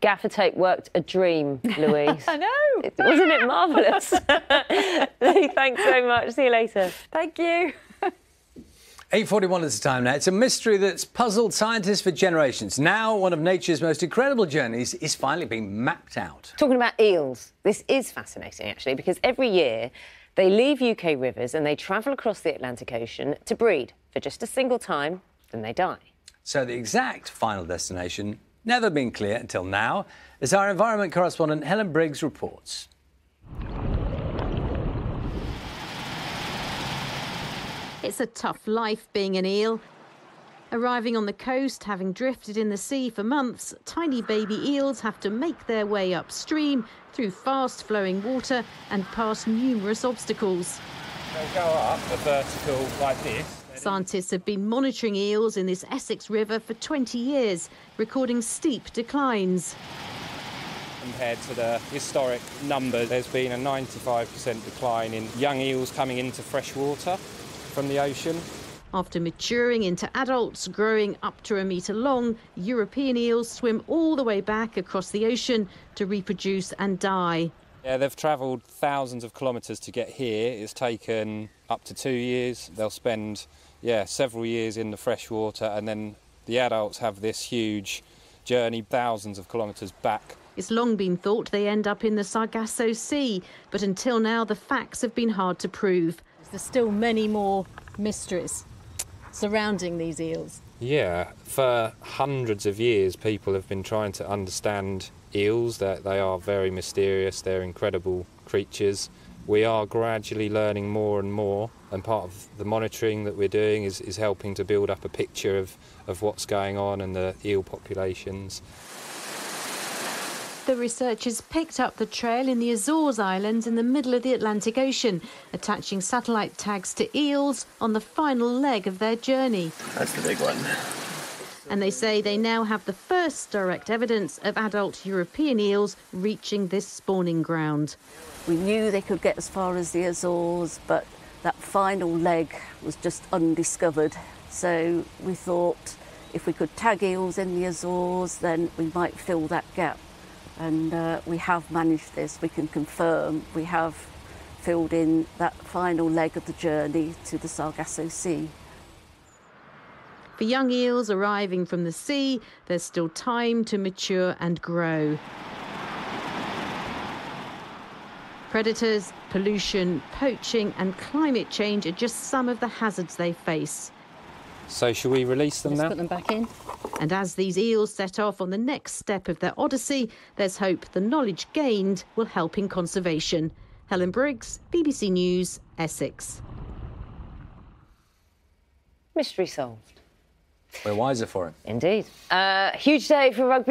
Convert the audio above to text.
gaffer tape worked a dream, Louise. I know. Wasn't it marvellous? Lee, thanks so much. See you later. Thank you. 8.41 is the time now. It's a mystery that's puzzled scientists for generations. Now, one of nature's most incredible journeys is finally being mapped out. Talking about eels, this is fascinating actually because every year they leave UK rivers and they travel across the Atlantic Ocean to breed for just a single time, then they die. So the exact final destination never been clear until now, as our environment correspondent Helen Briggs reports. It's a tough life being an eel. Arriving on the coast, having drifted in the sea for months, tiny baby eels have to make their way upstream through fast flowing water and past numerous obstacles. They'll go up a vertical like this. Scientists have been monitoring eels in this Essex River for 20 years, recording steep declines. Compared to the historic number, there's been a 95% decline in young eels coming into fresh water from the ocean. After maturing into adults, growing up to a metre long, European eels swim all the way back across the ocean to reproduce and die. Yeah, they've travelled thousands of kilometres to get here. It's taken up to two years. They'll spend, yeah, several years in the fresh water, and then the adults have this huge journey, thousands of kilometres back. It's long been thought they end up in the Sargasso Sea, but until now the facts have been hard to prove. There's still many more mysteries surrounding these eels. Yeah, for hundreds of years, people have been trying to understand eels. That they are very mysterious. They're incredible creatures. We are gradually learning more and more, and part of the monitoring that we're doing is, is helping to build up a picture of, of what's going on and the eel populations. The researchers picked up the trail in the Azores Islands in the middle of the Atlantic Ocean, attaching satellite tags to eels on the final leg of their journey. That's the big one. And they say they now have the first direct evidence of adult European eels reaching this spawning ground. We knew they could get as far as the Azores, but that final leg was just undiscovered. So we thought if we could tag eels in the Azores, then we might fill that gap and uh, we have managed this. We can confirm we have filled in that final leg of the journey to the Sargasso Sea. For young eels arriving from the sea, there's still time to mature and grow. Predators, pollution, poaching, and climate change are just some of the hazards they face. So, shall we release them Let's now? put them back in. And as these eels set off on the next step of their odyssey, there's hope the knowledge gained will help in conservation. Helen Briggs, BBC News, Essex. Mystery solved. We're wiser for it. Indeed. Uh, huge day for rugby.